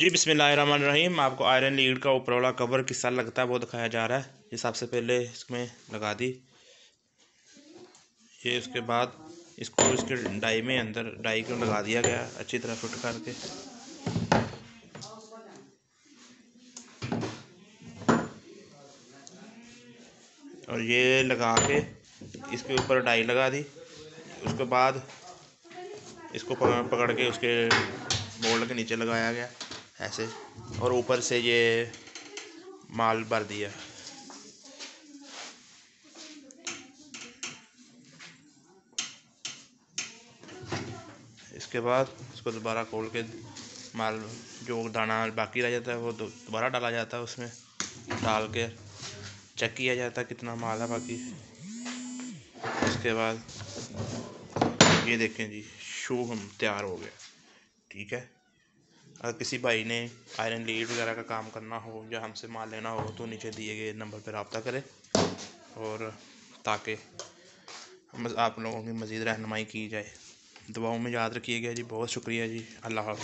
जी रहीम आपको iron lead का ऊपर वाला कवर किस तरह लगता है, वो दिखाया जा रहा है। ये सबसे पहले इसमें लगा दी। ये उसके बाद इसको इसके डाई में अंदर, डाई को लगा दिया गया, अच्छी तरह फिट करके। और ये लगा के इसके ऊपर डाई लगा दी। उसके बाद इसको पकड़ के उसके बोल्ड के नीचे लगाया गया। ऐसे। और ऊपर से ये माल भर दिया। इसके बाद उसको दोबारा खोल के माल, जो दाना बाकी रह जाता है, वो दोबारा डाला जाता है उसमें। डाल के चेक किया जाता है कितना माल है बाकी। उसके बाद, ये देखें जी, शू हम तैयार हो गया ठीक है? अगर किसी भाई ने आयरन लीड वगैरह का काम करना हो या हमसे माल लेना हो तो नीचे दिए गए नंबर पर रबता करें और ताकि आप लोगों की मज़ीद रहनमाई की जाए। दुआओं में याद रखिएगा जी। बहुत शुक्रिया जी। अल्लाह हाफ़